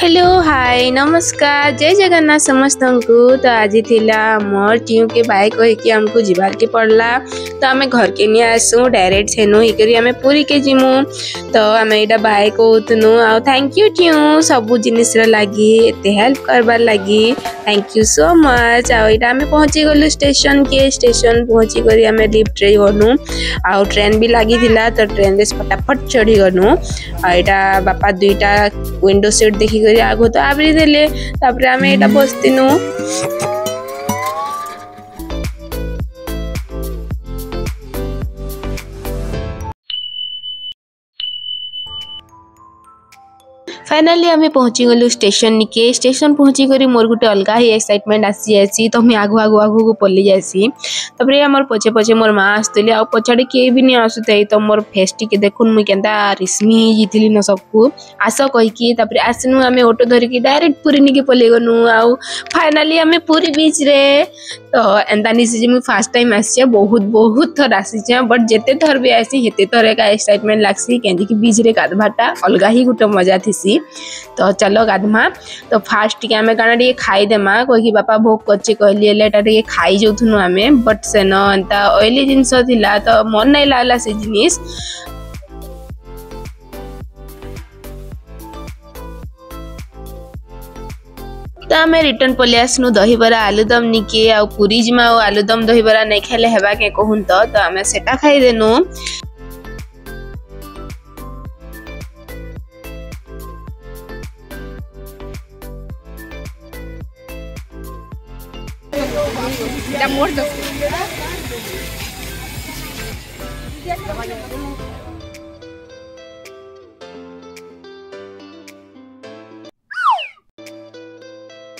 Hello hi नमस्कार जय जगन्नाथ समस्त को तो आज मोर टीयू के बाइक कहीकि आमको जीवार के पड़ला तो आम घर के नहीं आसू डायरेक्ट सेनु होकर आम पूरी के जीमु तो आम यहाँ बाइक कहतुनु आ थैंक यू टीयू सब जिनिस लगी ये हेल्प करवार लगी थैंक यू सो मच आईटा आम पहुँची गलु स्टेशन के स्टेशन पहुँची कर लिफ्ट्रे गलु आउ ट्रेन भी लगी तो ट्रेन फटाफट चढ़ी गलु आईटा बापा दुईटा विंडो सीट देखी আগে তো আব্রি দিলে তারপরে আমি এটা বসтину फाइनाली आम पहुँची गलु स्टेसन निके स्टेसन कर मोर गोटे अलग ही एक्साइटमेंट आसी जाएसी तो मुझे आगु आगु आगु को पल्ली जासी पचे पचे मोर माँ आसते आ पचाड़े किए भी नहीं आसुता तो मोर फेस टी देखुन मुझे रिश्मी जीती न सबको आस कहीक आसन आम ऑटो धरिक डायरेक्ट पूरी निके पलिगन आउ फाइनाली आम पूरी बीच रे तो एंता निशे मुझे फास्ट टाइम आसचे बहुत बहुत थर आसीचे बट जिते थर भी आसी हेत थर एक एक्साइटमेंट लग्सी कहीं बीच रे गाधवाटा अलग ही गोटे मजा थीसी तो चलो गाधमा तो फास्ट टी आम कण खाईदेमा कह कि बापा भोग करे कहली यहाँ टे खाईन आम बट से ना अएली जिनस तो मन नहीं लगला से जिनिस तो आम रिटर्न पलि आसनु दहबरा आलुदम निके आ पुरी जीमा आलुदम दहबरा नहीं खाले हवा के कहुन तो आम से खाई देनु Ya muerto.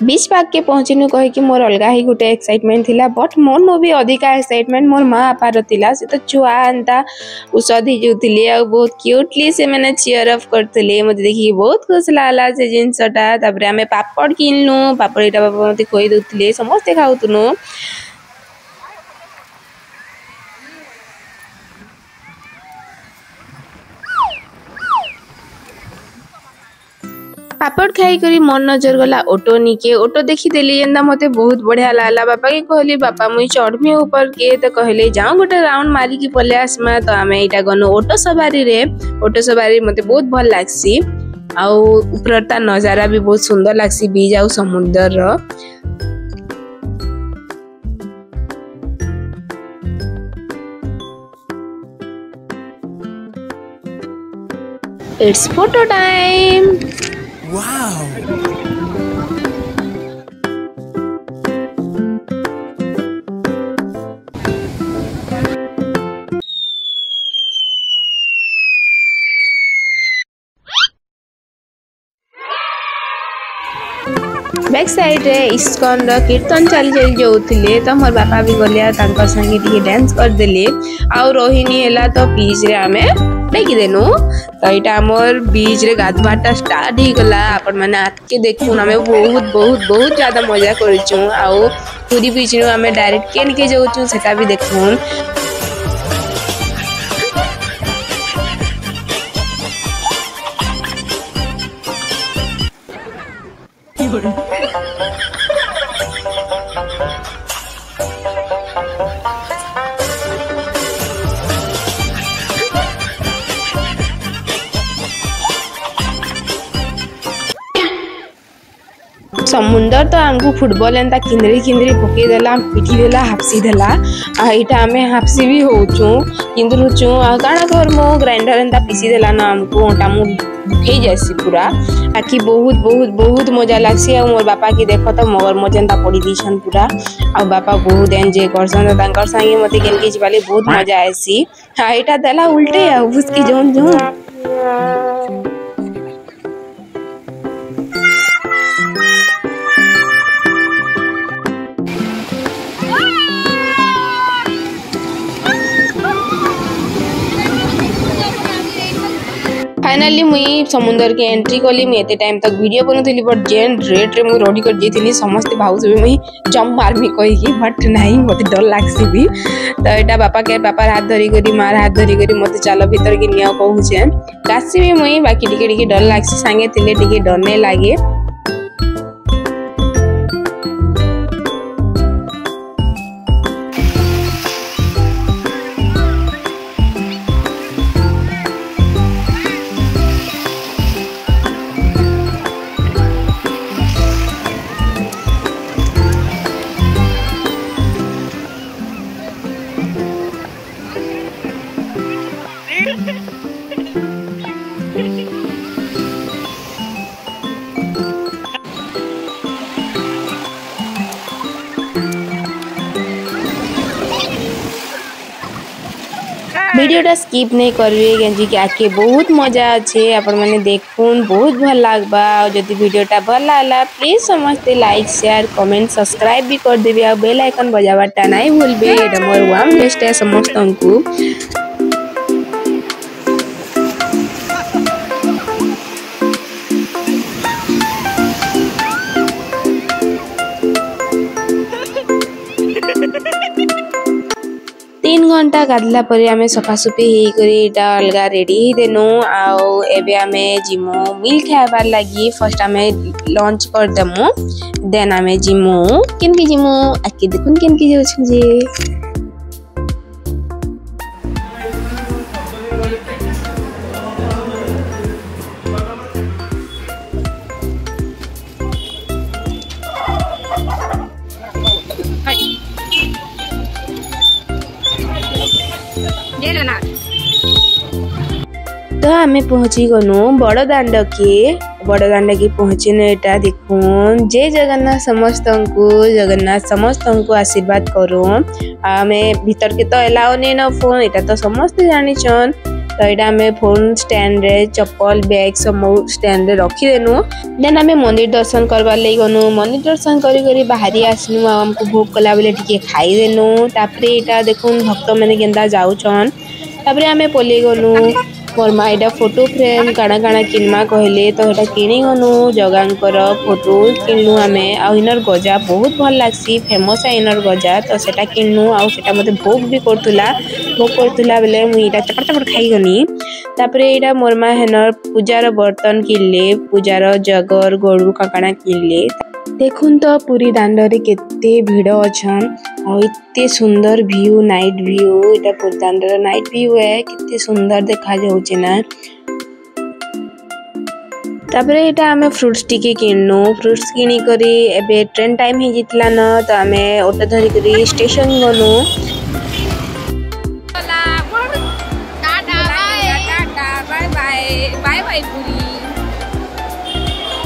बीच पाग के पहुँचनु कि मोर अलग ही गोटे एक्साइटमेंट थी बट मोर नो भी अधिका एक्साइटमेंट मोर माँ बापार ता सी तो छुआ एंता उषध ही आ बहुत क्यूटली से मैंने चेयर अफ करते मत देखिए बहुत खुश लगला से जिनसटा तपे आम पापड़ किनलुँ पापड़ा बाबा मत कही दे समस्ते खाऊ ପାପଡ଼ ଖାଇକରି ମନ ନଜର ଗଲା ଅଟୋ ନିକେ ଅଟୋ ଦେଖିଦେଲି ଯେନ୍ତା ମତେ ବହୁତ ବଢିଆ ଲାଗଲା ବାପାକେ କହିଲି ବାପା ମୁଇଁ ଚଢ଼ମି ଉପର କିଏ ତ କହିଲେ ଯାଉଁ ଗୋଟେ ରାଉଣ୍ଡ ମାରିକି ପଲେଇ ଆସମା ତ ଆମେ ଏଇଟା ଗନୁ ଅଟୋ ସବାରିରେ ଅଟୋ ସବାରି ମତେ ବହୁତ ଭଲ ଲାଗ୍ସି ଆଉ ଉପରର ତା ନଜାରା ବି ବହୁତ ସୁନ୍ଦର ଲାଗ୍ସି ବିଚ୍ ଆଉ ସମୁଦ୍ରର It's photo time! Wow! Back side रे इस्कन रीर्तन चली चली जाऊ तो मोर बापा भी गलिया संगे टे डांस करदे आउ रोहिणी है तो बीच रे आम नहीं तो ये आमर बीच रे गाधवार स्टार्ट ही गला आपण मैंने आगे देखूँ आम बहुत बहुत बहुत ज्यादा मजा करी बीच रू आम डायरेक्ट के जाऊँ से देखूँ ସମୁନ୍ଦର ତ ଆମକୁ ଫୁଟବଲ୍ ଏନ୍ତା କିନ୍ଦ୍ରି କିନ୍ଦ୍ରି ପକେଇଦେଲା ପିଟିଦେଲା ହାପ୍ସିଦେଲା ଆଉ ଏଇଟା ଆମେ ହାପ୍ସି ବି ହଉଛୁ କିନ୍ଦୁରୁଛୁ ଆଉ କାଣା କର୍ମୁ ଗ୍ରାଇଣ୍ଡର୍ ଏନ୍ତା ପିସିଦେଲା ନା ଆମକୁ ଅଣ୍ଟା ମୁଁ ଭୁଖେଇ ଯାଏସି ପୁରା ବାକି ବହୁତ ବହୁତ ବହୁତ ମଜା ଲାଗ୍ସି ଆଉ ମୋର ବାପାକେ ଦେଖ ତ ମଗରମଜ ଏନ୍ତା ପଡ଼ି ଦେଇଛନ୍ ପୁରା ଆଉ ବାପା ବହୁତ ଏନ୍ଜୟ କରସନ୍ ତାଙ୍କର ସାଙ୍ଗେ ମୋତେ କେନ୍କେ ଯିବାର୍ ଲାଗି ବହୁତ ମଜା ଆଏସି ଆଉ ଏଇଟା ଦେଲା ଉଲ୍ଟେ ଆଉ ଭୁସ୍କି ଯାଉନ୍ ଯାଉନ୍ फाइनाली मुई समुद्र के एंट्री कली मुझे टाइम तक भिड करी बट जेन रे मुझे रही करी जाइली समस्ते भावुबे मुई जम मार्मी कहीकि बट नाई मत डर लग्सी भी तो यहाँ बापा के बापार हाथ धरिकी मार हाथ धरिकी मत चाल भितर के नि कहूचे काशी भी मुई बाकी डर लग्सी सागे थी डर नहीं लगे ভিডিওটা স্কিপ নেই করবে কেজি আগে বহুত মজা আছে আপনার দেখুন বহুত ভাল লাগবা যদি ভিডিওটা ভাল লাগলা প্লিজ সমস্তে লাইক সেয়ার কমেন্ট সবসক্রাইব বি করদেবে আর বেল আইকন বজাবারটা নাই ভুলবে এটা মোর ওয়ার্ম রেস্ট সমস্ত তিন ঘন্টা গাধলা পরে আমি সফাসুফি হয়েকরি এটা অলগা রেডি হয়েদেনু আবে আমি জিমু মিল খাইবার লাগি ফার্স্ট আমি লঞ্চ করিদেমু দেন আমি জিমু কেনকে জিমু আজকে দেখুন কেনকে যাচ্ছি যে तो आम पहुँची गलु बड़दाण्डके बड़दाण्डके पहुँचनु यहाँ देख जय जगन्नाथ समस्त को जगन्नाथ समस्त को आशीर्वाद करूँ आम भितर के तो एलाओ नहीं न फोन एटा तो समस्ते जानिछन तो यहाँ आम फोन स्टैंड रे चप्पल बैग सब स्टैंड रे रखीदेनु देन आम मंदिर दर्शन करवार लगे गनु मंदिर दर्शन करी बाहरी आसनु आमको भोग कला बोले टी खाईदेनु तापर यहाँ देख भक्त मैंने के जाऊन तापर आम पलै गलु ମୋର ମା ଏଇଟା ଫଟୋ ଫ୍ରେମ୍ କାଣା କାଣା କିଣିମା କହିଲେ ତ ହେଟା କିଣିଗନୁ ଜଗାଙ୍କର ଫଟୋ କିଣିଲୁ ଆମେ ଆଉ ଇନର ଗଜା ବହୁତ ଭଲ ଲାଗ୍ସି ଫେମସ୍ ଇନର ଗଜା ତ ସେଟା କିଣିଲୁ ଆଉ ସେଟା ମୋତେ ଭୋଗ ବି କରୁଥିଲା ଭୋଗ କରୁଥିଲା ବେଲେ ମୁଇଁ ଏଇଟା ଚପଟ ଚପଟ ଖାଇଗନି ତାପରେ ଏଇଟା ମୋର ମା ହେନର ପୂଜାର ବର୍ତ୍ତନ କିଣିଲେ ପୂଜାର ଜଗର ଗୋଡ଼ୁ କାଣା କାଣା କିଣିଲେ ଦେଖୁନ୍ ତ ପୁରୀ ଦାଣ୍ଡରେ କେତେ ଭିଡ଼ ଅଛନ୍ ଆଉ ଏତେ ସୁନ୍ଦର ଭିୟୁ ନାଇଟ୍ ଭିୟୁ ଏଇଟା ଦାଣ୍ଡର ନାଇଟ୍ ଭିୟୁ ଏ କେତେ ସୁନ୍ଦର ଦେଖାଯାଉଛି ନା ତାପରେ ଏଇଟା ଆମେ ଫ୍ରୁଟ୍ସ ଟିକେ କିଣିନୁ ଫ୍ରୁଟ୍ସ କିଣିକରି ଏବେ ଟ୍ରେନ୍ ଟାଇମ୍ ହେଇଯାଇଥିଲା ନ ତ ଆମେ ଅଟୋ ଧରିକରି ଷ୍ଟେସନ୍ ଗଲୁ bye bye bye bye Puri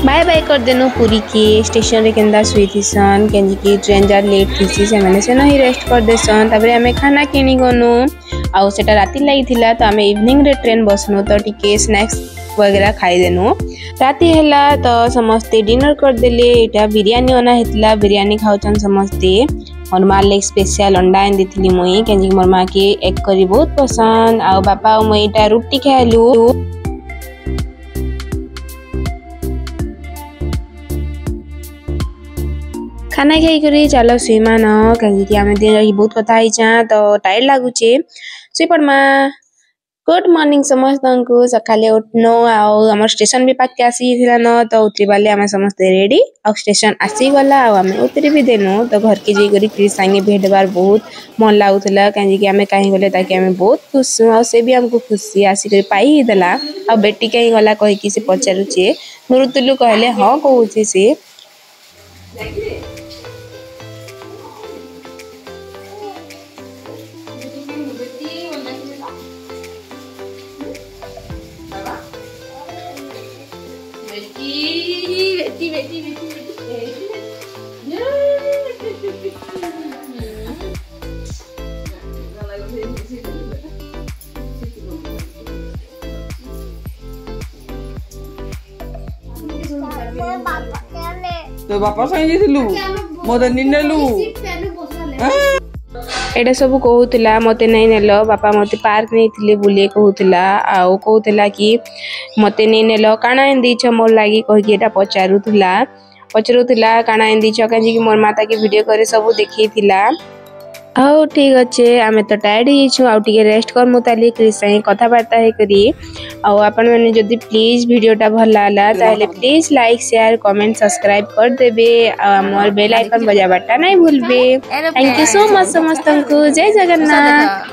bye bye कर देनो पूरी की स्टेशन रे केंदा सुई सन केंजी की ट्रेन जार लेट थी से सेन ही रेस्ट कर देसन तापरे आमे खाना किनी गनु आउ सेटा राती लागि थिला तो आमे इवनिंग रे ट्रेन बसनु तो टिके स्नैक्स वगैरह खाइदेनु राति है तो समस्ते डिनर करदे यहाँ बिरीयी अना होता बिरीयी खाऊन समस्ते मोर माँ लगे स्पेशल अंडा आन देती मुई कहीं मोर माँ के एग करी बहुत पसंद आउ बापा मुई रुटी खाएलु खाना खाई चल न कहीं बहुत कथा तो टायर्ड लगुचे सुपर माँ गुड मर्निंग समस्त को सका उठन आम स्टेशन भी पाक आसी न तो उतर पारे आम समस्त रेडी आउ स्टेशन आसीगला आम उतरी भी देनु तो घर के फिर सागे भेट बार बहुत मन लगुला कहीं आम कहीं गले बहुत खुश हूँ से भी आमको खुशी आसिक पाईदेला आ बेटी कहीं गला कहीकि पचारूचे मृतुलू कहले हाँ कहे सी देखिए Betty, Betty, Betty, Betty. Yeah. तो बापा संग जेथिलु मते निनेलु एडा सब कहूला मत नहीं नेल बापा मत पार्क नहीं बुले कहला आउ कहला कि मत नहीं नेल काणा एनदी छ मोर लगे कहीकिटा पचारूला पचारूला काणा एनदी छ कहीं मोर माता के भिड करे सब देखे हाउ ठीक अच्छे आम तो टायर्ड होती रेस्ट करमु क्रिस कथबार्ता हो प्लीज भिडटा भल लगला तो please like share comment subscribe करदे मोर बेल आइकन बजाबार्टा ना भूल थैंक यू सो मच समस्त को जय जगन्नाथ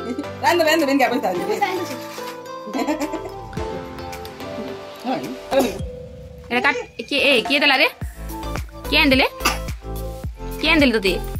किए दे किए दे तुदी